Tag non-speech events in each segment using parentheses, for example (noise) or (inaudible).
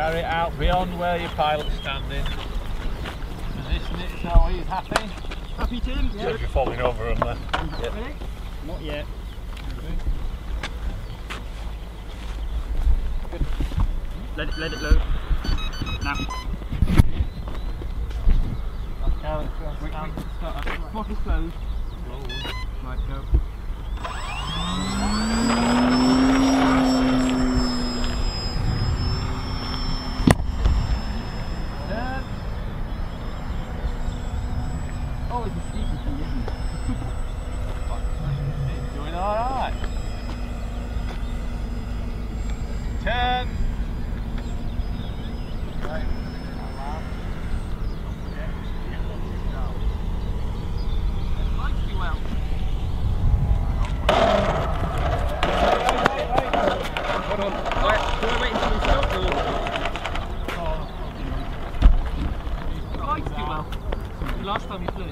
Carry it out beyond where your pilot's standing. Position it so he's happy. Happy Tim? So if you're falling over him there. Ready? Not yet. Let it, let it load. Now. It Wait, wait, start up. Bottle's closed. Right, go. Turn. Oh, it's a steepy thing, isn't it? He's doing alright. Turn. Right. Mighty well. Hold on. Right, do I wait until we stop or? Mighty well. The last time you flew it.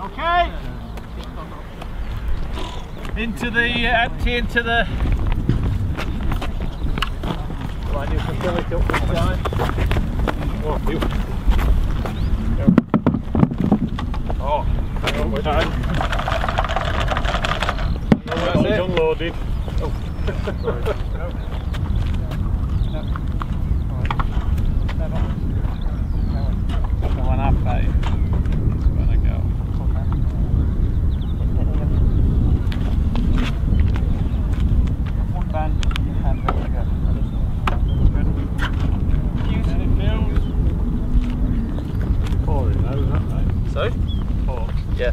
Okay. Into the uh, empty into the. Right, you can fill it up this time. Oh, you. Oh, oh we're done. That's it. unloaded. The (laughs) one I paid is gonna go. One band in your hand, there we go. Pouring now, is that right? Sorry? Pour. Yeah.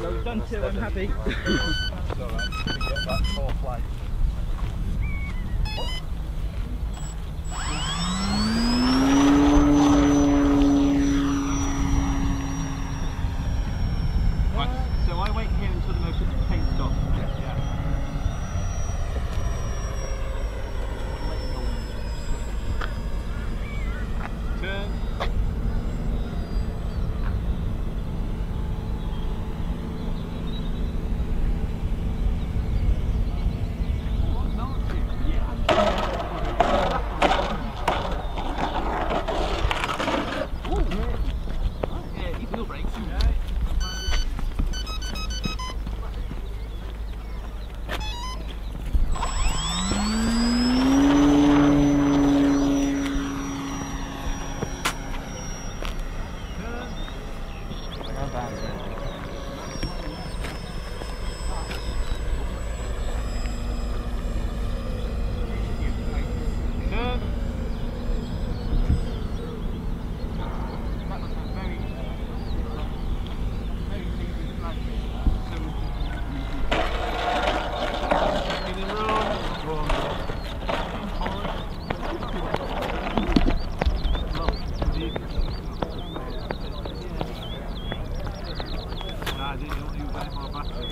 Well done, Tim, I'm happy. (laughs) It's alright. We get that four flight. Right, so I wait here until the motor paint stops. Turn. Yeah, you feel brakes. Turn. In the road. Nah, you don't use any more battery,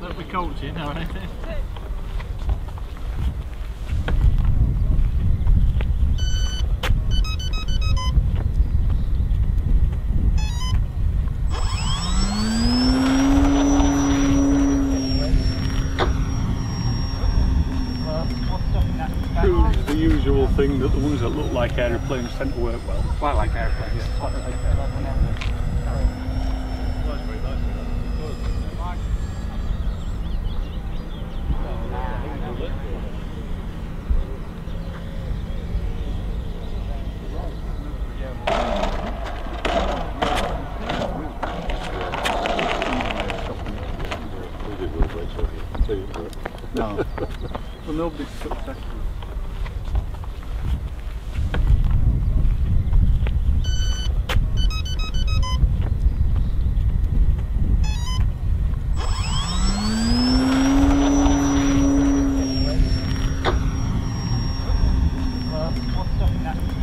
do you? Not coaching or anything. The usual thing that the ones that look like aeroplanes tend to work well. Quite like airplanes. No. well, nobody's successful.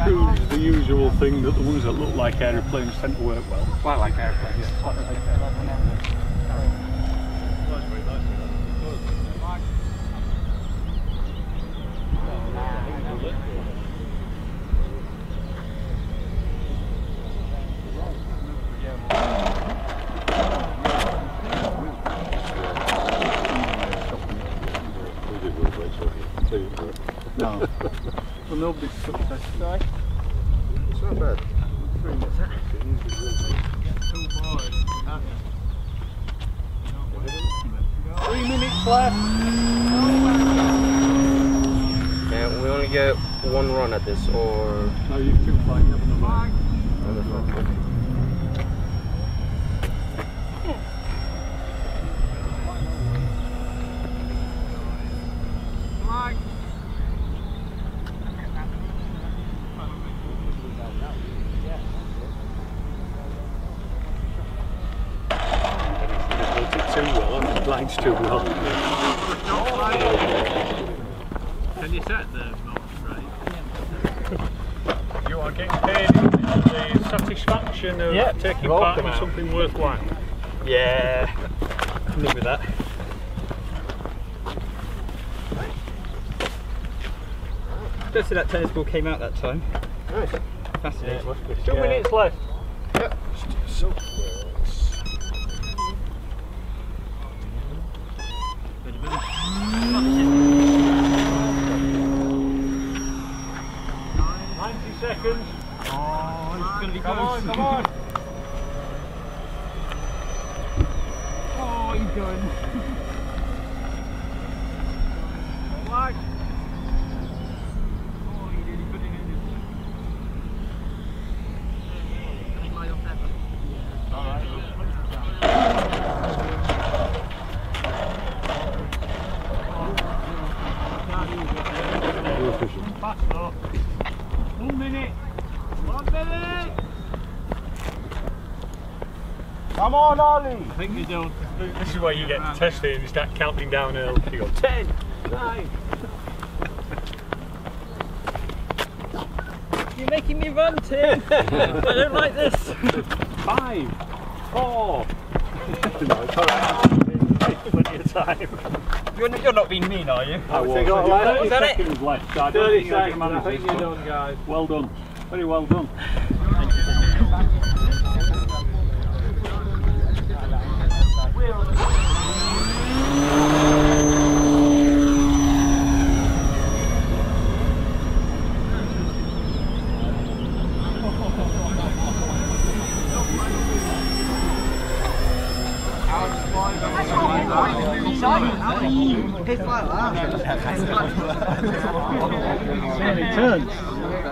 Cruise the usual thing that the ones that look like aeroplanes tend to work well. Quite like airplanes. did well, but it's okay. Tell you what. No. Well, nobody's took test. It's not bad. Three minutes. Three minutes left. And we only get one run at this, or No, you've been fine. You haven't done Built it too well. haven't you? Blinds too well. Can you set the right? You are getting paid the satisfaction of Yeah, taking roll part in out. something worthwhile. yeah, can live with that. Don't see that tennis ball came out that time. Nice. Fascinating. Two minutes left. So Ninety seconds. Oh, it's going to be Come on, come on. Oh, he's going. Like. Oh, he did. He put it in his. Fast though. One minute. One minute. Come on, Ollie. I think you don't. This is where you get tested and you start counting down early. You go 10, 9. You're making me run, Tim. I don't like this. (laughs) Five, four. (laughs) no, it's alright. Plenty of time. You're, you're not being mean, are you? I was. Is that 30 it? seconds left. So I don't 30 think you'll get seconds. I managed think this you're done, guys. Well done. Very well done.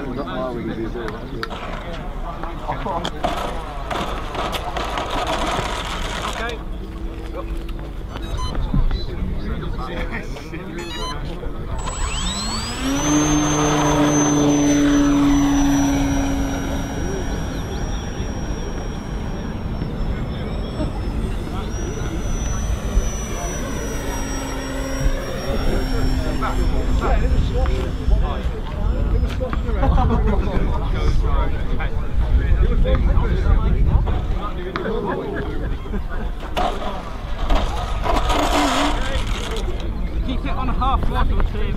Okay. (laughs) (laughs) (laughs) Keep it on a half throttle, Tim.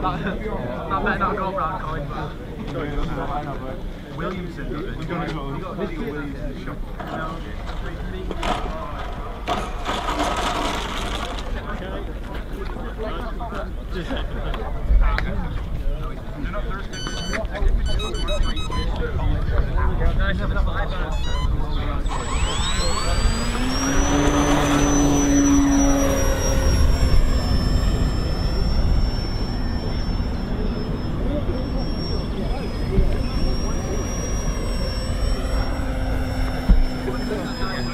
That better not go round going back. Williamson, doesn't it? You got a video of Williamson shot. (laughs)